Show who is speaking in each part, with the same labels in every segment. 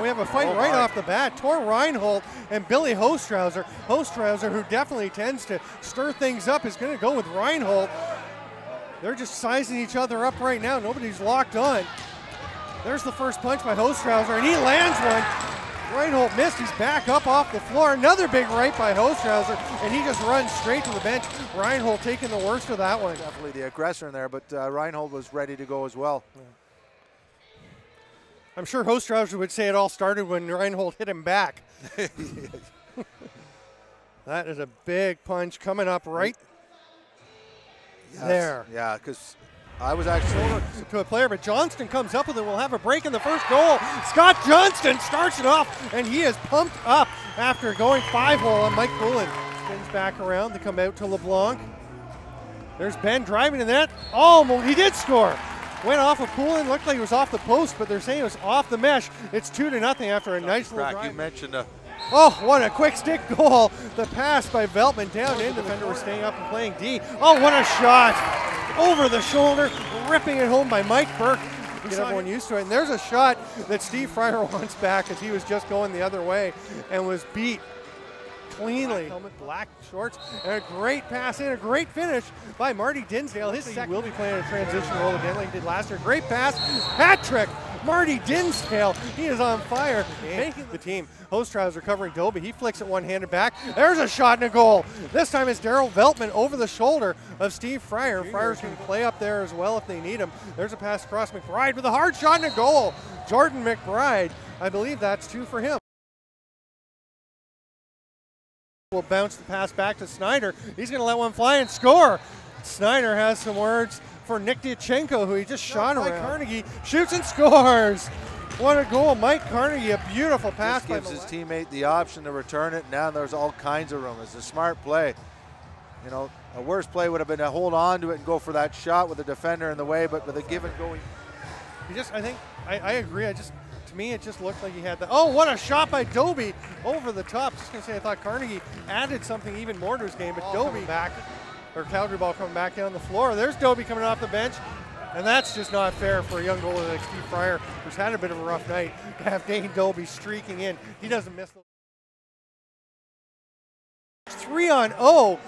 Speaker 1: We have a fight
Speaker 2: Oh,
Speaker 1: right off the bat. Tor Reinhold and Billy Hostrawser. Hostrawser, who definitely tends to stir things up, is going to go with Reinhold. They're just sizing each other up right now. Nobody's locked on. There's the first punch by Hostrawser, and he lands one. Reinhold missed. He's back up off the floor. Another big right by Hostrawser, and he just runs straight to the bench. Reinhold taking the worst of that one.
Speaker 2: Definitely the aggressor in there, but uh, Reinhold was ready to go as well.
Speaker 1: I'm sure Hostrawser would say it all started when Reinhold hit him back. that is a big punch coming up right
Speaker 2: Yes.
Speaker 1: There.
Speaker 2: Yeah, because I was actually.
Speaker 1: to a player, but Johnston comes up with it. We'll have a break in the first goal. Scott Johnston starts it off, and he is pumped up after going five hole on Mike Poulin. Spins back around to come out to LeBlanc. There's Ben driving in that. Oh, he did score. Went off of Poulin. Looked like he was off the post, but they're saying it was off the mesh. It's two to nothing after a nice little
Speaker 2: Crack, you mentioned uh,
Speaker 1: Oh, what a quick stick goal. The pass by Veltman down in. The defender was staying up and playing D. Oh, what a shot. Over the shoulder, ripping it home by Mike Burke. Get everyone used to it. And there's a shot that Steve Fryer wants back as he was just going the other way and was beat cleanly. Helmet, black shorts, and a great pass in, a great finish by Marty Dinsdale. His second will be playing a transition role again like he did last year. Great pass, hat trick. Marty Dinsdale, he is on fire. Making the team. Hostrawser recovering Dobbie. He flicks it one-handed back. There's a shot and a goal. This time it's Daryl Veltman over the shoulder of Steve Fryer. Fryers can play up there as well if they need him. There's a pass across McBride with a hard shot and a goal. Jordan McBride, I believe that's two for him will bounce the pass back to Snyder. He's going to let one fly and score. Snyder has some words for Nick Diachenko, who he just shot around. Mike Carnegie shoots and scores. What a goal. Mike Carnegie, a beautiful pass
Speaker 2: This
Speaker 1: by
Speaker 2: gives his teammate the option to return it. Now there's all kinds of room. It's a smart play. You know, a worse play would have been to hold on to it and go for that shot with the defender in the way, but with a given going. go, he-
Speaker 1: He just, I think, I, I agree. I just, to me, it just looked like he had that. Oh, what a shot by Dobbie over the top. Just gonna say, I thought Carnegie added something even more to his game, but Dobbie back, or Calgary ball coming back down the floor. There's Dobbie coming off the bench. And that's just not fair for a young goalie like Steve Fryer, who's had a bit of a rough night, to have Dane Dobbie streaking in. He doesn't miss the three on O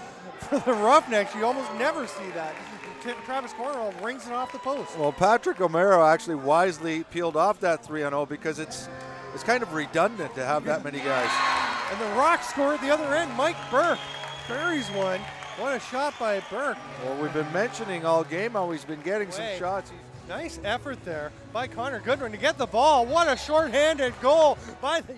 Speaker 1: for the Roughnecks. You almost never see that. Travis Cornwall rings it off the post.
Speaker 2: Well, Patrick O'Mara actually wisely peeled off that 3 0 because it's it's kind of redundant to have that many guys.
Speaker 1: And the Rock score at the other end. Mike Burke buries one. What a shot by Burke.
Speaker 2: Well, we've been mentioning all game how he's been getting some
Speaker 1: Way.
Speaker 2: shots.
Speaker 1: Nice effort there by Connor Goodwin to get the ball. What a short-handed goal by the.